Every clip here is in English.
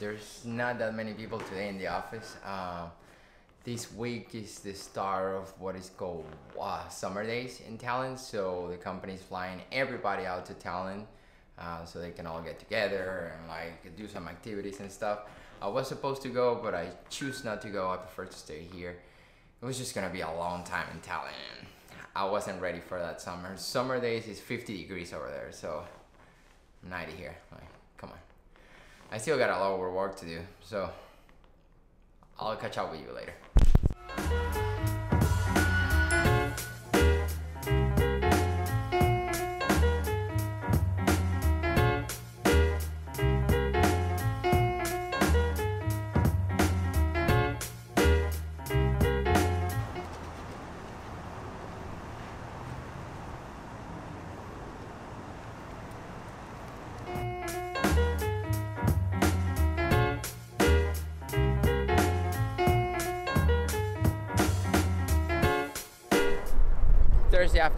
There's not that many people today in the office. Uh, this week is the start of what is called uh, summer days in Tallinn. So the company is flying everybody out to Tallinn uh, so they can all get together and like do some activities and stuff. I was supposed to go, but I choose not to go. I prefer to stay here. It was just gonna be a long time in Tallinn. I wasn't ready for that summer. Summer days is 50 degrees over there, so 90 here. Like, come on. I still got a lot of work to do, so I'll catch up with you later.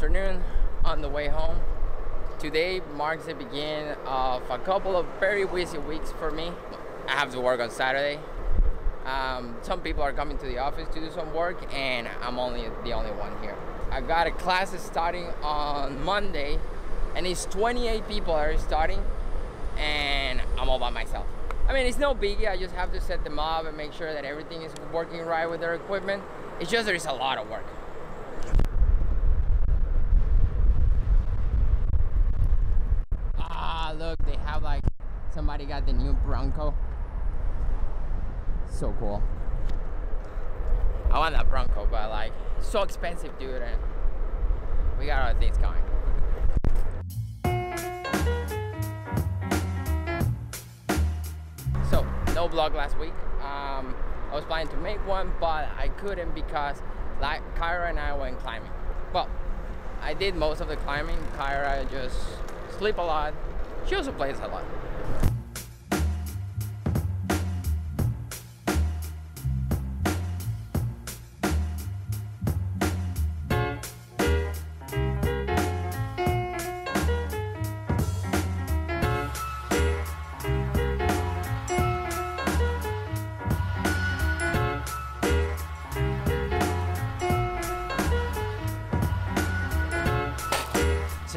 Afternoon on the way home. Today marks the beginning of a couple of very busy weeks for me. I have to work on Saturday. Um, some people are coming to the office to do some work and I'm only the only one here. I've got a class starting on Monday and it's 28 people are starting and I'm all by myself. I mean, it's no biggie. I just have to set them up and make sure that everything is working right with their equipment. It's just there's a lot of work. Ah, look, they have like somebody got the new Bronco. So cool. I want that Bronco, but like so expensive, dude. And we got other things coming. So no vlog last week. Um, I was planning to make one, but I couldn't because like Kyra and I went climbing. Well, I did most of the climbing. Kyra just sleep a lot. She also plays a lot.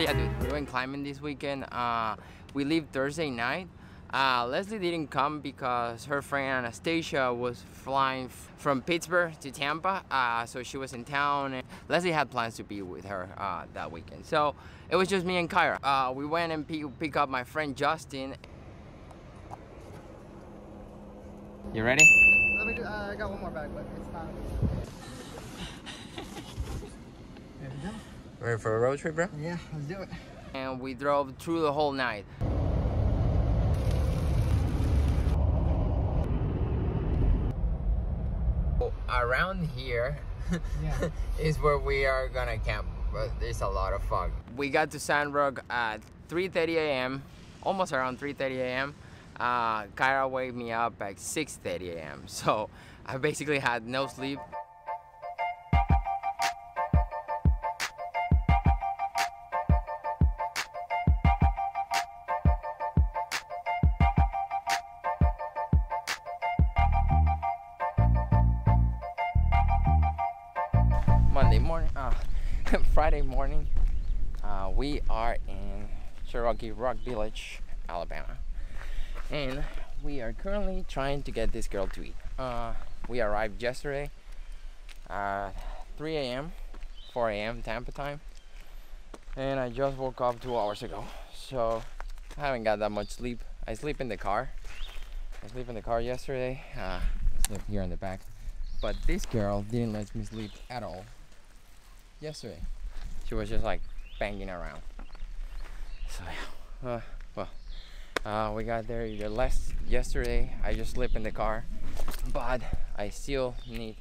Yeah, dude, we went climbing this weekend. Uh, we leave Thursday night. Uh, Leslie didn't come because her friend Anastasia was flying from Pittsburgh to Tampa, uh, so she was in town. And Leslie had plans to be with her uh, that weekend, so it was just me and Kyra. Uh, we went and pick, pick up my friend Justin. You ready? Let me do, uh, I got one more bag, but it's not. there we go. Ready for a road trip, bro? Yeah, let's do it. And we drove through the whole night. Around here Yeah. is where we are gonna camp, but there's a lot of fog. We got to Sandrock at 3.30 a.m., almost around 3.30 a.m. Uh, Kyra wake me up at 6.30 a.m., so I basically had no sleep. Monday morning, uh, Friday morning, uh, we are in Cherokee Rock Village, Alabama. And we are currently trying to get this girl to eat. Uh, we arrived yesterday at 3 a.m., 4 a.m. Tampa time. And I just woke up two hours ago. So I haven't got that much sleep. I sleep in the car. I sleep in the car yesterday. Uh, I sleep here in the back. But this girl didn't let me sleep at all yesterday. She was just like banging around. So yeah, uh, well, uh, we got there either less yesterday. I just slept in the car, but I still need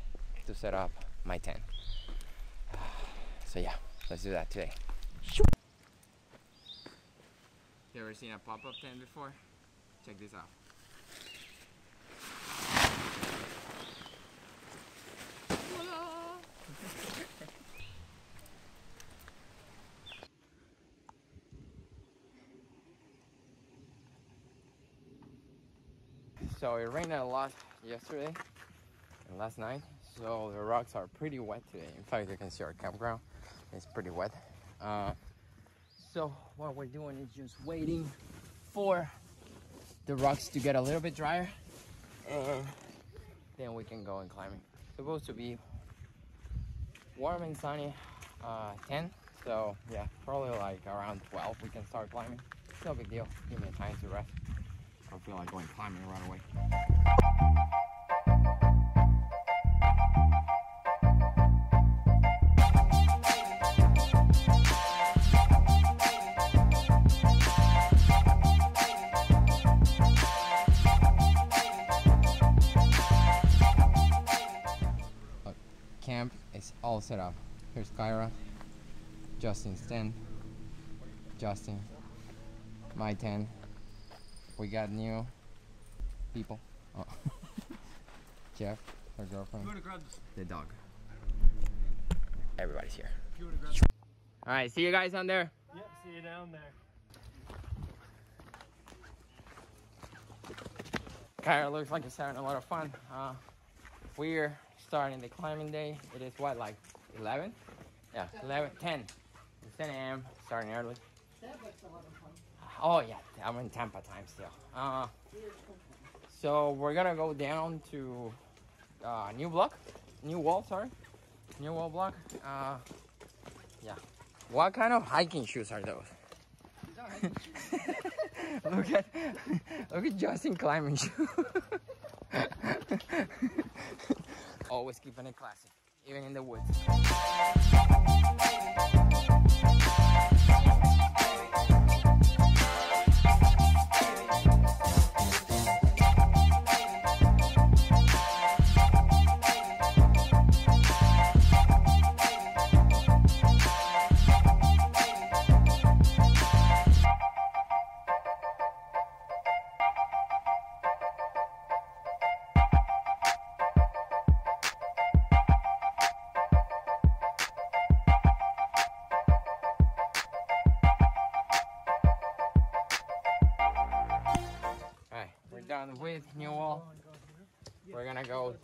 to set up my tent. So yeah, let's do that today. You ever seen a pop-up tent before? Check this out. So it rained a lot yesterday and last night. So the rocks are pretty wet today. In fact, you can see our campground. It's pretty wet. Uh, so what we're doing is just waiting for the rocks to get a little bit drier and then we can go and climbing. Supposed to be warm and sunny uh, 10 so yeah probably like around 12 we can start climbing no big deal give me time to rest I don't feel like going climbing right away camp is all set up. Here's Kyra, Justin's tent, Justin, my tent. We got new people. Oh. Jeff, her girlfriend, the dog. Everybody's here. All right, see you guys down there. Yep, see you down there. Kyra looks like he's having a lot of fun. Uh, we're starting the climbing day. It is what, like 11? Yeah, 11, 10. It's 10 a.m. Starting early. Oh yeah, I'm in Tampa time still. Uh, so we're gonna go down to uh, New Block, New Wall, sorry, New Wall Block. Uh, yeah. What kind of hiking shoes are those? look at look at Justin climbing shoe. Always keeping it classic, even in the woods.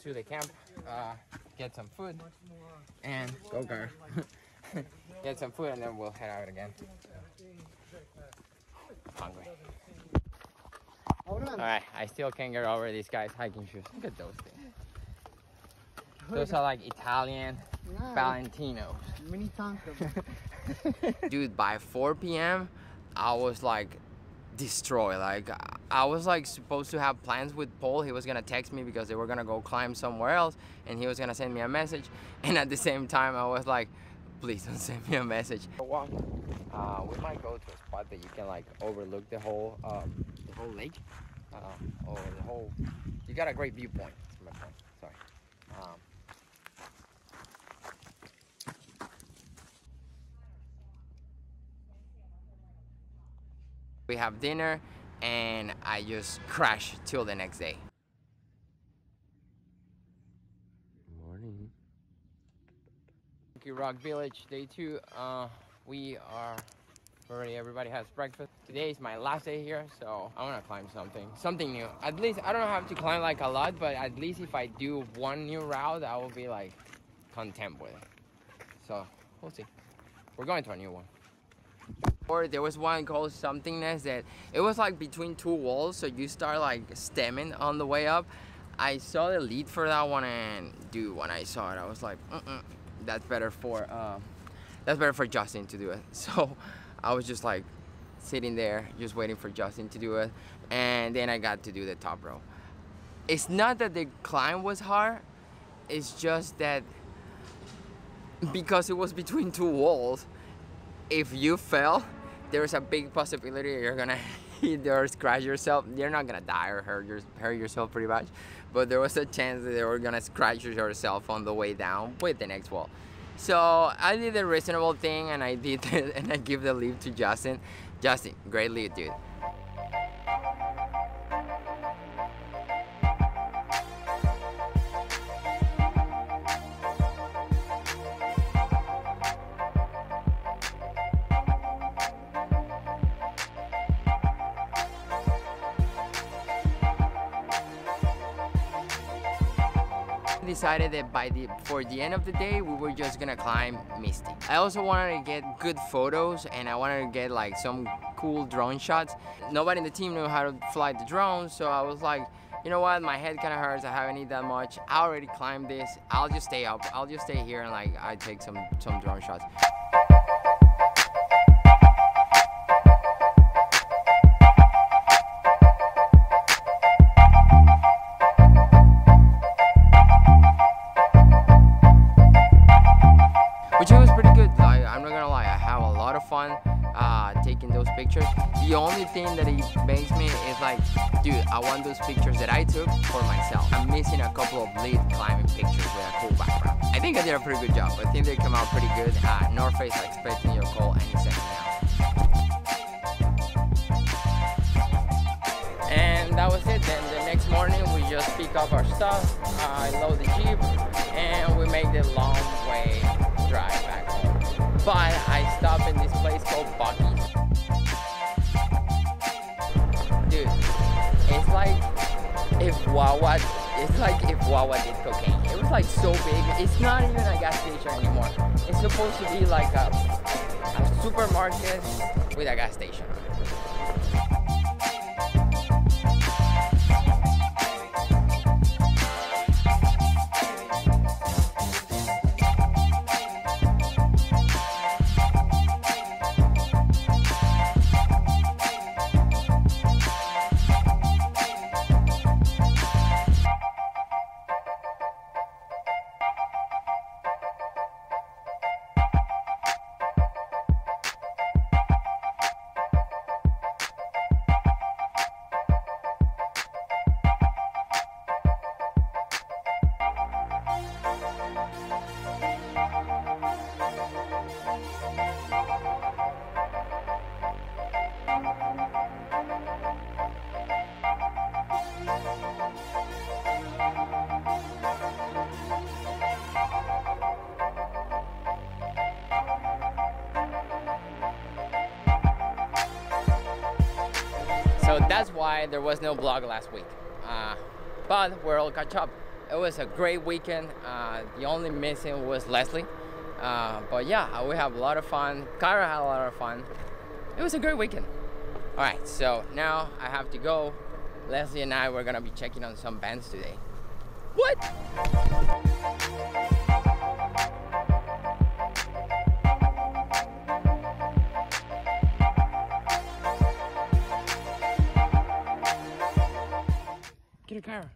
To the camp, uh, get some food, and go get some food, and then we'll head out again. Hungry. Alright, I still can't get over these guys' hiking shoes. Look at those things. Those are like Italian Nah, Valentinos. Mini. Dude, by 4 p.m., I was like destroyed. Like I was like supposed to have plans with Paul. He was gonna text me because they were gonna go climb somewhere else, and he was gonna send me a message. And at the same time, I was like, please don't send me a message. Uh, we might go to a spot that you can like overlook the whole um, the whole lake, uh, or the whole. You got a great viewpoint. That's my point. Sorry. Um, we have dinner and I just crash till the next day. Morning. Monkey Rock Village, day two. Uh, we are already, everybody has breakfast. Today is my last day here, so I wanna climb something, something new. At least, I don't have to climb like a lot, but at least if I do one new route, I will be like content with it. So, we'll see. We're going to a new one. There was one called somethingness that it was like between two walls, so you start like stemming on the way up. I saw the lead for that one, and dude, when I saw it, I was like, Mm-mm, that's better for uh, that's better for Justin to do it. So I was just like sitting there, just waiting for Justin to do it, and then I got to do the top row. It's not that the climb was hard; it's just that because it was between two walls if you fell, there's a big possibility you're gonna hit or scratch yourself. You're not gonna die or hurt, your, hurt yourself pretty much, but there was a chance that they were gonna scratch yourself on the way down with the next wall. So I did the reasonable thing and I did and I give the lead to Justin. Justin, great lead, dude. Decided that by the for the end of the day we were just gonna climb Misty. I also wanted to get good photos and I wanted to get like some cool drone shots. Nobody in the team knew how to fly the drone, so I was like, you know what, my head kind of hurts, I haven't eaten that much. I already climbed this, I'll just stay up, I'll just stay here and like I take some some drone shots. Which it was pretty good. Like, I'm not gonna lie, I have a lot of fun uh, taking those pictures. The only thing that it makes me is like, dude, I want those pictures that I took for myself. I'm missing a couple of lead climbing pictures with a cool background. I think I did a pretty good job. I think they came out pretty good. Uh, North Face are expecting your call any second now. And that was it. Then the next morning we just pick up our stuff, uh, load the Jeep, and we make the long way. But I stopped in this place called Buc-ee's. Dude, it's like if Wawa, it's like if Wawa did cocaine. It was like so big. It's not even a gas station anymore. It's supposed to be like a, a supermarket with a gas station. So that's why there was no vlog last week. Uh, but we're all catch up. It was a great weekend. Uh, the only missing was Leslie. Uh, but yeah, we have a lot of fun. Kyra had a lot of fun. It was a great weekend. All right, so now I have to go. Leslie and I were gonna be checking on some bands today. What? Car.